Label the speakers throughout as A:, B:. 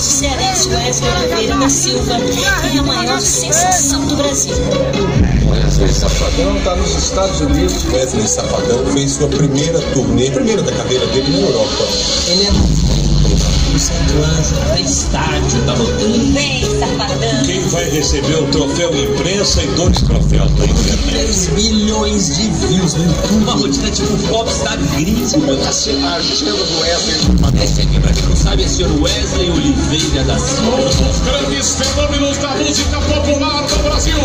A: temos o cearense Wesley Oliveira da Silva e a maior sensação do Brasil.
B: Wesley Safadão está nos Estados Unidos.
C: Wesley Safadão fez sua primeira turnê, primeira da carreira dele na Europa.
A: Ele é Santo Ângelo,
D: do estádio, tá lotando.
A: Vem, Safadão!
E: Quem vai receber o troféu imprensa e dois troféus da internet?
D: 3 milhões de views no YouTube. Uma rotina tipo popstar gringo, meu.
B: Tá sendo a agenda do Wesley.
D: Esse aqui, pra quem não sabe, é o senhor Wesley Oliveira da Silva.
E: Um dos grandes fenômenos da música popular do Brasil.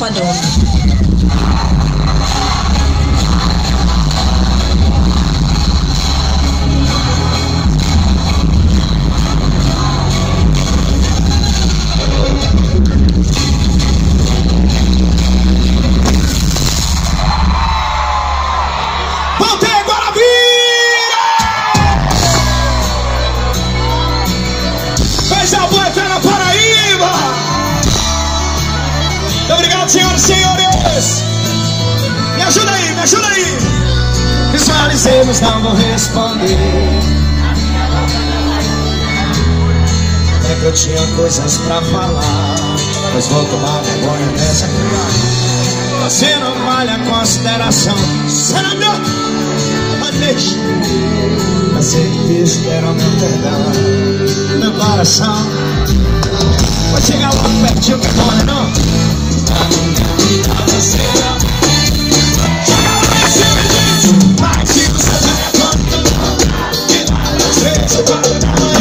E: Wesley Safadão!
F: Obrigado, senhoras e senhores! Me ajuda aí, me ajuda aí! Visualizemos, não vou responder. É que eu tinha coisas pra falar, mas vou tomar vergonha dessa aqui. Você não vale a consideração Você não me deixa que espera o meu perdão Meu coração Vou chegar logo pertinho que morre não A Somebody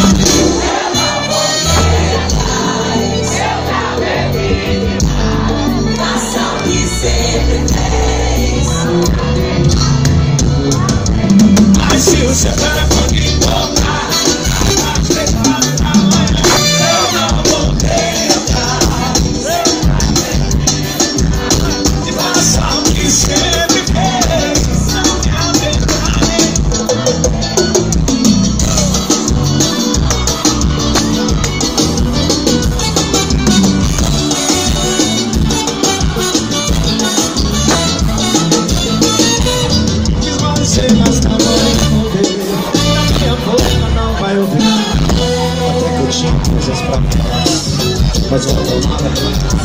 F: Mas eu não tomava Você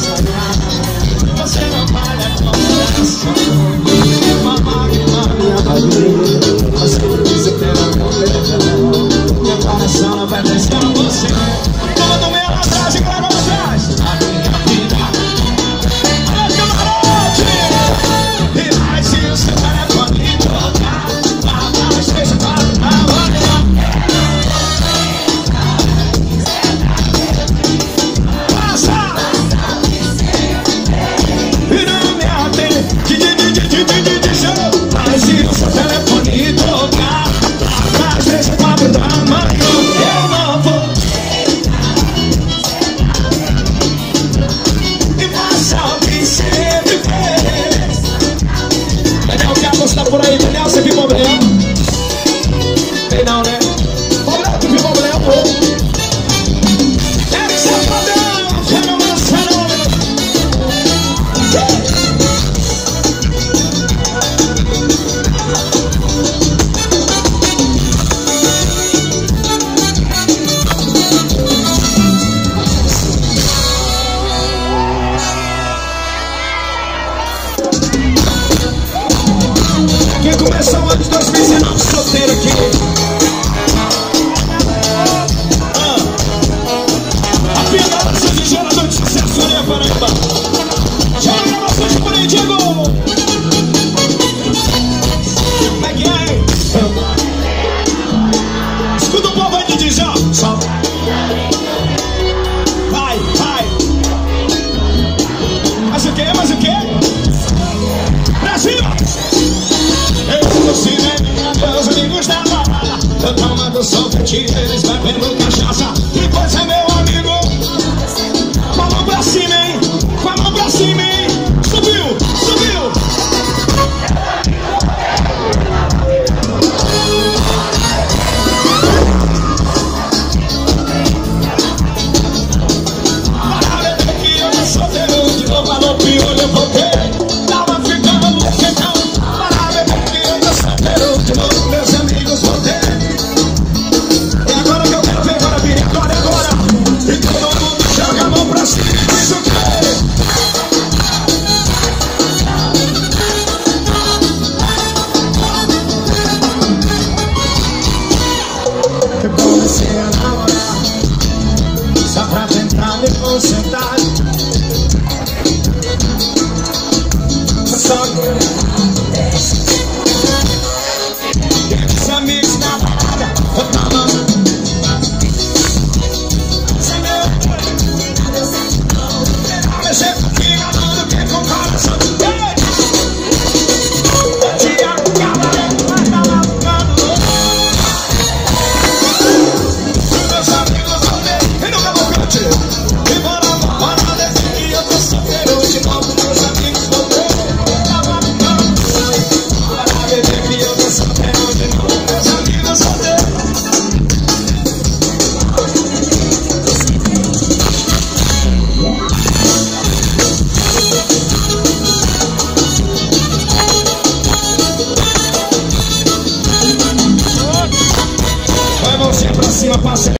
F: Não, né? Problema, tu viu problema, pô? É safadão, fenômeno, fenômeno Quem começou ano de 2019 solteiro aqui?